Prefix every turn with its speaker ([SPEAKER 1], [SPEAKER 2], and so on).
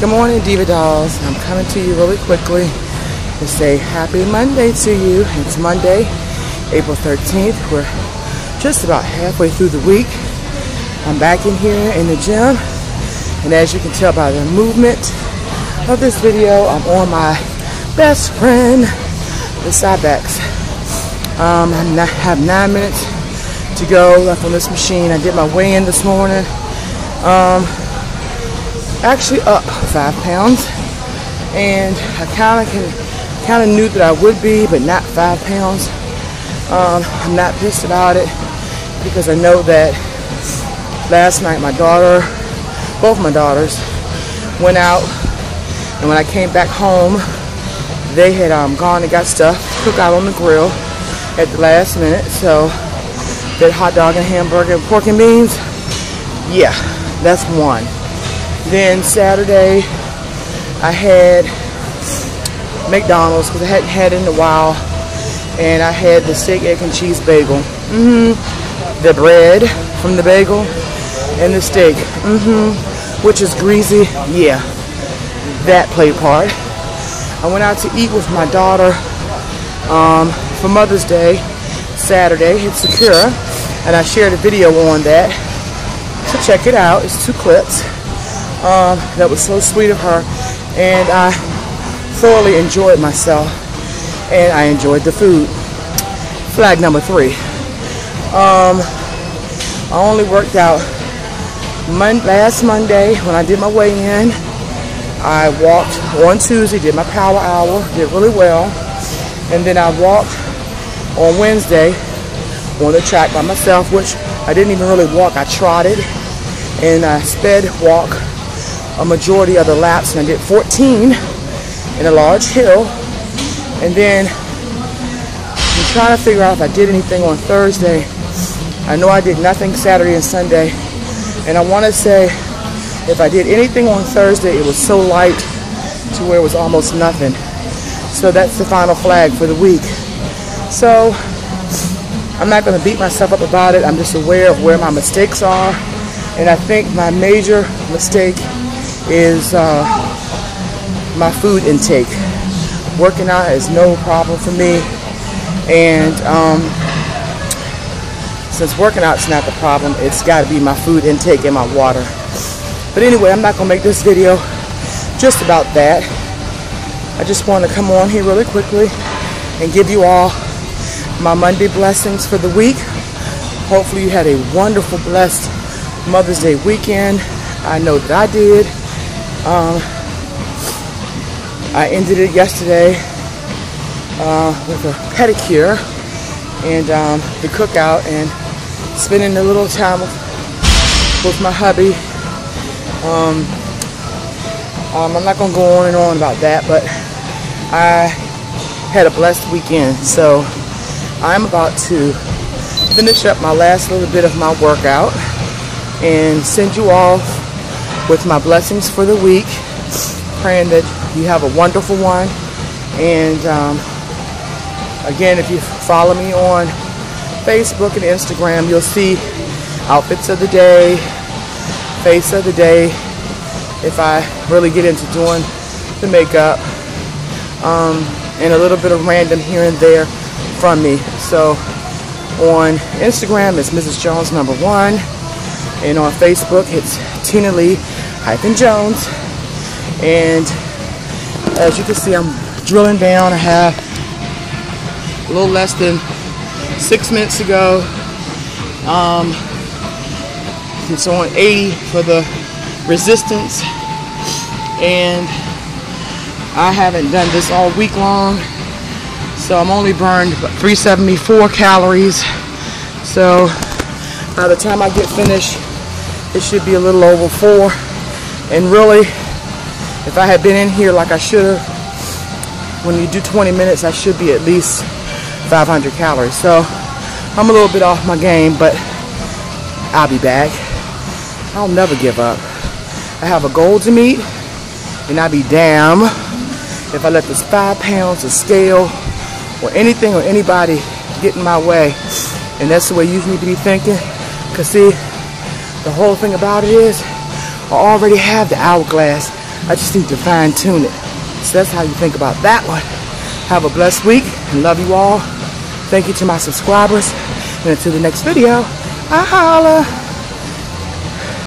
[SPEAKER 1] Good morning, Diva Dolls. I'm coming to you really quickly to say happy Monday to you. It's Monday, April 13th. We're just about halfway through the week. I'm back in here in the gym, and as you can tell by the movement of this video, I'm on my best friend, the Cybex. Um, I have nine minutes to go left on this machine. I did my weigh-in this morning. Um, actually up five pounds, and I kind of can kind of knew that I would be, but not five pounds. Um, I'm not pissed about it because I know that last night my daughter, both my daughters, went out, and when I came back home, they had um, gone and got stuff cooked out on the grill at the last minute. So that hot dog and hamburger and pork and beans, yeah, that's one. Then Saturday, I had McDonald's because I hadn't had it in a while, and I had the steak, egg, and cheese bagel. Mm-hmm. The bread from the bagel and the steak. Mm-hmm. Which is greasy. Yeah, that played part. I went out to eat with my daughter um, for Mother's Day Saturday at Sakura, and I shared a video on that. So check it out. It's two clips. Um, that was so sweet of her, and I thoroughly enjoyed myself, and I enjoyed the food. Flag number three. Um, I only worked out Mon- last Monday when I did my weigh-in. I walked on Tuesday, did my power hour, did really well, and then I walked on Wednesday on the track by myself, which I didn't even really walk. I trotted and I sped walk a majority of the laps and I did 14 in a large hill. And then I'm trying to figure out if I did anything on Thursday. I know I did nothing Saturday and Sunday. And I want to say if I did anything on Thursday, it was so light to where it was almost nothing. So that's the final flag for the week. So I'm not going to beat myself up about it. I'm just aware of where my mistakes are. And I think my major mistake is uh, my food intake. Working out is no problem for me, and um, since working out is not the problem, it's got to be my food intake and my water. But anyway, I'm not gonna make this video just about that. I just want to come on here really quickly and give you all my Monday blessings for the week. Hopefully you had a wonderful, blessed Mother's Day weekend. I know that I did. Um, I ended it yesterday uh, with a pedicure and um, the cookout and spending a little time with, with my hubby. Um, um, I'm not going to go on and on about that, but I had a blessed weekend. So I'm about to finish up my last little bit of my workout and send you off with my blessings for the week. Praying that you have a wonderful one. And um, again, if you follow me on Facebook and Instagram, you'll see outfits of the day, face of the day, if I really get into doing the makeup, um, and a little bit of random here and there from me. So on Instagram, it's Mrs. Jones number one, and on Facebook, it's Tina Lee hyphen Jones. And as you can see, I'm drilling down. I have a little less than six minutes to go. Um, it's on 80 for the resistance. And I haven't done this all week long. So I'm only burned 374 calories. So by the time I get finished, it should be a little over four. And really, if I had been in here like I should have, when you do 20 minutes, I should be at least 500 calories. So I'm a little bit off my game, but I'll be back. I'll never give up. I have a goal to meet, and I'll be damn if I let this five pounds of scale or anything or anybody get in my way. And that's the way you need to be thinking. Because, see, the whole thing about it is, I already have the hourglass I just need to fine tune it. So that's how you think about that one. Have a blessed week and love you all. Thank you to my subscribers. And until the next video, I holla.